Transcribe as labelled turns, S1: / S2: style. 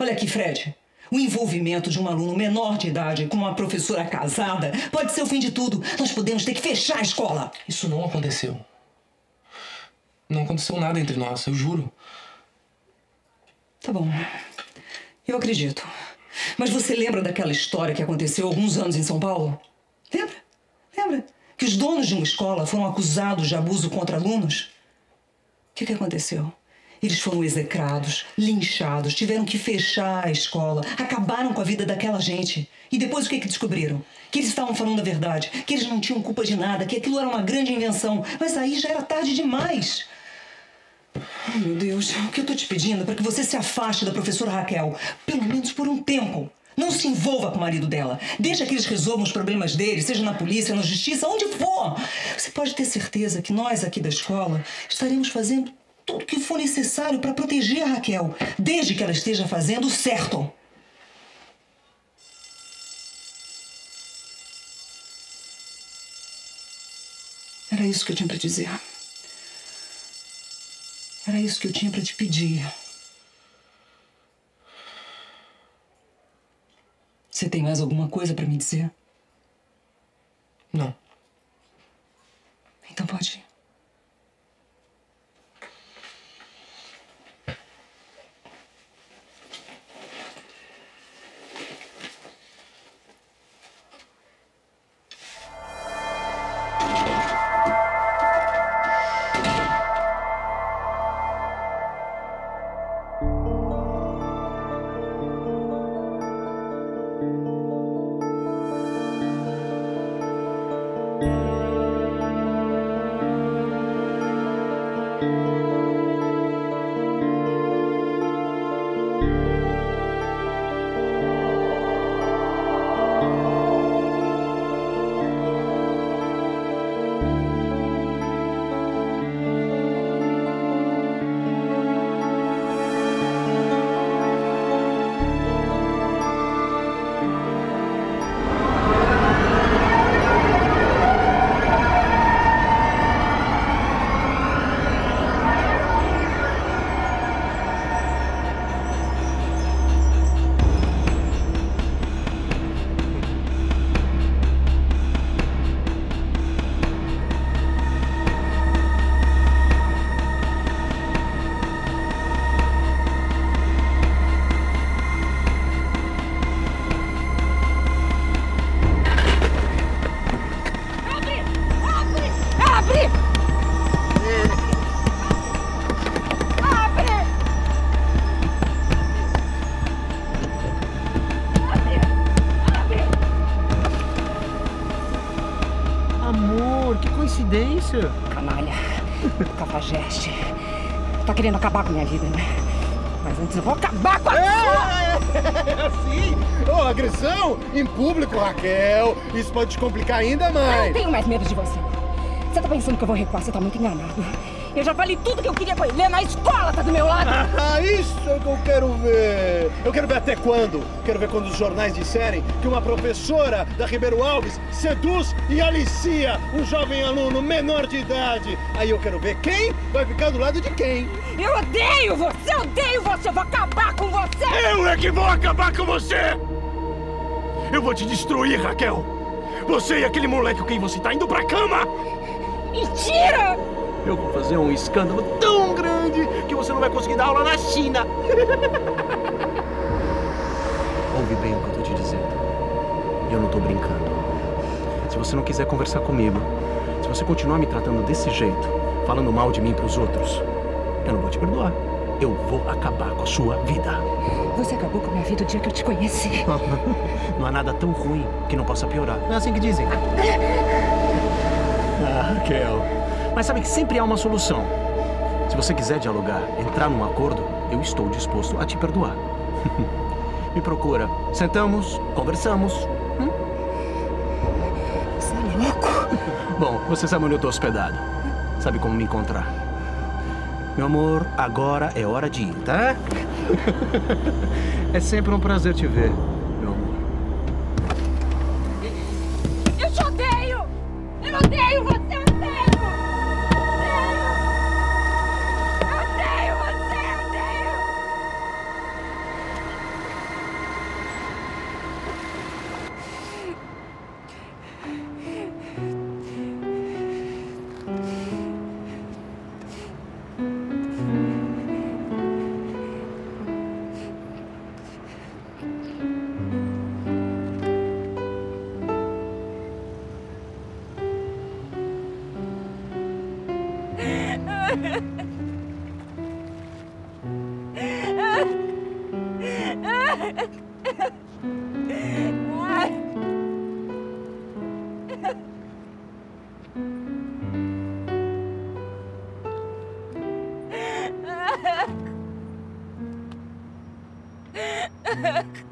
S1: Olha aqui, Fred. O envolvimento de um aluno menor de idade com uma professora casada pode ser o fim de tudo. Nós podemos ter que fechar a escola.
S2: Isso não aconteceu. Não aconteceu nada entre nós, eu juro.
S1: Tá bom. Eu acredito. Mas você lembra daquela história que aconteceu alguns anos em São Paulo? Lembra? Lembra? Que os donos de uma escola foram acusados de abuso contra alunos? O que, que aconteceu? Eles foram execrados, linchados, tiveram que fechar a escola, acabaram com a vida daquela gente. E depois o que, que descobriram? Que eles estavam falando a verdade, que eles não tinham culpa de nada, que aquilo era uma grande invenção. Mas aí já era tarde demais. Ai, meu Deus, o que eu tô te pedindo é para que você se afaste da professora Raquel, pelo menos por um tempo. Não se envolva com o marido dela. Deixa que eles resolvam os problemas deles, seja na polícia, na justiça, onde for. Você pode ter certeza que nós aqui da escola estaremos fazendo tudo que for necessário para proteger a Raquel, desde que ela esteja fazendo o certo. Era isso que eu tinha para dizer. Era isso que eu tinha para te pedir. Você tem mais alguma coisa para me dizer?
S3: Que coincidência.
S4: Canalha, cafajeste. Tá querendo acabar com a minha vida, né? Mas antes eu vou acabar com a sua!
S5: Assim? Ô, agressão em público, Raquel. Isso pode te complicar ainda
S4: Eu não
S5: mais.
S4: tenho mais medo de você. Você tá pensando que eu vou recuar? Você tá muito enganado. Eu já falei tudo que eu queria com a Helena. A escola tá do meu lado.
S5: Ah, isso é que eu quero ver. Eu quero ver até quando. Quero ver quando os jornais disserem que uma professora da Ribeiro Alves seduz e alicia um jovem aluno menor de idade. Aí eu quero ver quem vai ficar do lado de quem.
S4: Eu odeio você! Eu odeio você! Eu vou acabar com você!
S6: Eu é que vou acabar com você! Eu vou te destruir, Raquel! Você e aquele moleque com quem você tá indo pra cama!
S4: Mentira!
S3: Eu vou fazer um escândalo tão grande que você não vai conseguir dar aula na China. Ouve bem o que eu tô te dizendo. Eu não tô brincando. Se você não quiser conversar comigo, se você continuar me tratando desse jeito, falando mal de mim pros outros, eu não vou te perdoar. Eu vou acabar com a sua vida.
S4: Você acabou com a minha vida o dia que eu te conheci.
S3: Não há nada tão ruim que não possa piorar. Não é assim que dizem. Ah, Raquel. Mas sabe que sempre há uma solução. Se você quiser dialogar, entrar num acordo, eu estou disposto a te perdoar. Me procura. Sentamos, conversamos. Hum?
S4: Você é louco?
S3: Bom, você sabe onde eu estou hospedado. Sabe como me encontrar. Meu amor, agora é hora de ir, tá? é sempre um prazer te ver,
S4: Ha ha ha! mm.